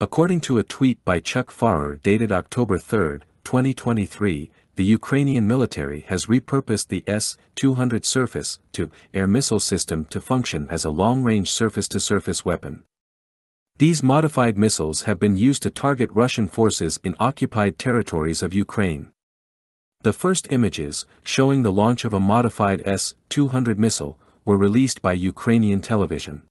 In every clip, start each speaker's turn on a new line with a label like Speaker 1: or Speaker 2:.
Speaker 1: According to a tweet by Chuck Pfarrer dated October 3, 2023, the Ukrainian military has repurposed the S-200 surface-to-air missile system to function as a long-range surface-to-surface weapon. These modified missiles have been used to target Russian forces in occupied territories of Ukraine. The first images, showing the launch of a modified S-200 missile, were released by Ukrainian television.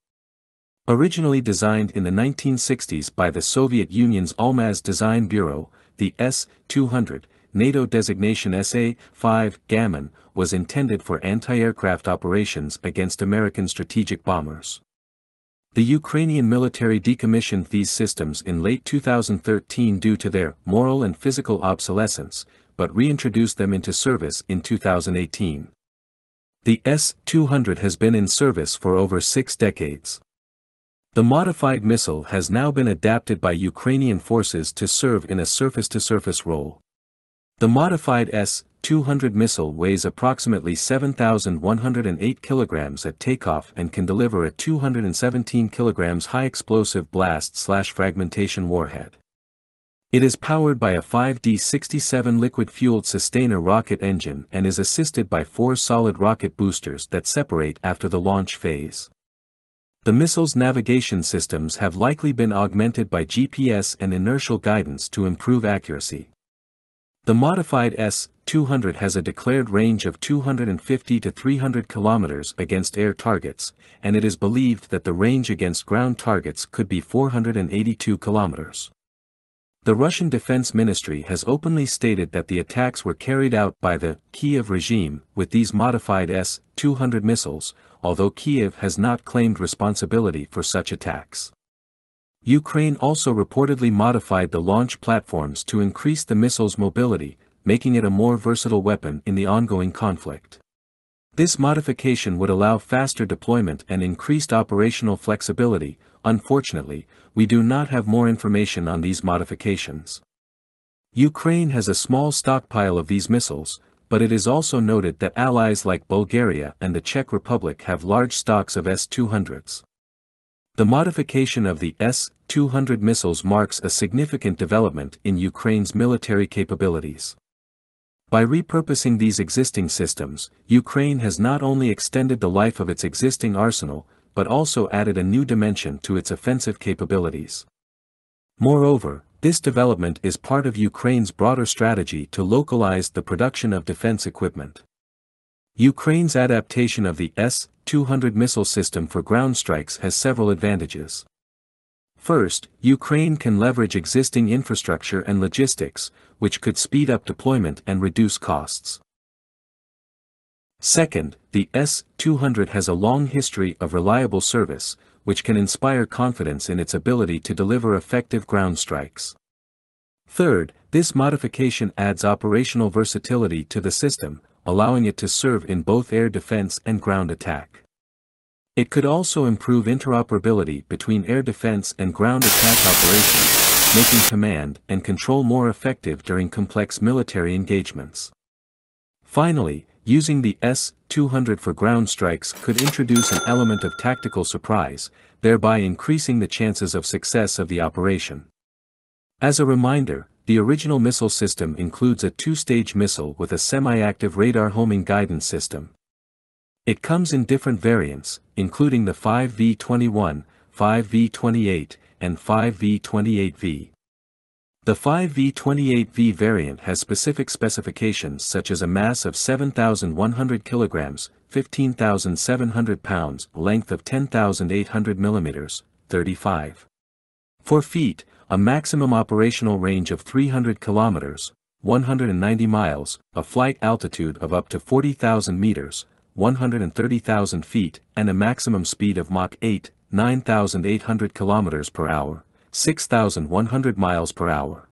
Speaker 1: Originally designed in the 1960s by the Soviet Union's Almaz Design Bureau, the S-200, NATO designation SA-5 Gammon, was intended for anti-aircraft operations against American strategic bombers. The Ukrainian military decommissioned these systems in late 2013 due to their moral and physical obsolescence, but reintroduced them into service in 2018. The S-200 has been in service for over six decades. The modified missile has now been adapted by Ukrainian forces to serve in a surface-to-surface -surface role. The modified S-200 missile weighs approximately 7,108 kilograms at takeoff and can deliver a 217 kilograms high-explosive blast-slash-fragmentation warhead. It is powered by a 5D-67 liquid-fueled sustainer rocket engine and is assisted by four solid rocket boosters that separate after the launch phase. The missile's navigation systems have likely been augmented by GPS and inertial guidance to improve accuracy. The modified S-200 has a declared range of 250 to 300 kilometers against air targets, and it is believed that the range against ground targets could be 482 kilometers. The Russian Defense Ministry has openly stated that the attacks were carried out by the Kiev regime with these modified S-200 missiles, although Kiev has not claimed responsibility for such attacks. Ukraine also reportedly modified the launch platforms to increase the missile's mobility, making it a more versatile weapon in the ongoing conflict. This modification would allow faster deployment and increased operational flexibility, unfortunately, we do not have more information on these modifications. Ukraine has a small stockpile of these missiles, but it is also noted that allies like Bulgaria and the Czech Republic have large stocks of S-200s. The modification of the S-200 missiles marks a significant development in Ukraine's military capabilities. By repurposing these existing systems, Ukraine has not only extended the life of its existing arsenal, but also added a new dimension to its offensive capabilities. Moreover, this development is part of Ukraine's broader strategy to localize the production of defense equipment. Ukraine's adaptation of the S-200 missile system for ground strikes has several advantages. First, Ukraine can leverage existing infrastructure and logistics, which could speed up deployment and reduce costs. Second, the S-200 has a long history of reliable service, which can inspire confidence in its ability to deliver effective ground strikes. Third, this modification adds operational versatility to the system, allowing it to serve in both air defense and ground attack. It could also improve interoperability between air defense and ground attack operations, making command and control more effective during complex military engagements. Finally, using the S-200 for ground strikes could introduce an element of tactical surprise, thereby increasing the chances of success of the operation. As a reminder, the original missile system includes a two-stage missile with a semi-active radar homing guidance system. It comes in different variants, including the 5V21, 5V28, and 5V28V. The 5V28V variant has specific specifications such as a mass of 7,100 kilograms, 15,700 pounds, length of 10,800 millimeters, 35. 4 feet, a maximum operational range of 300 kilometers, 190 miles, a flight altitude of up to 40,000 meters, 130,000 feet, and a maximum speed of Mach 8, 9,800 kilometers per hour, 6,100 miles per hour.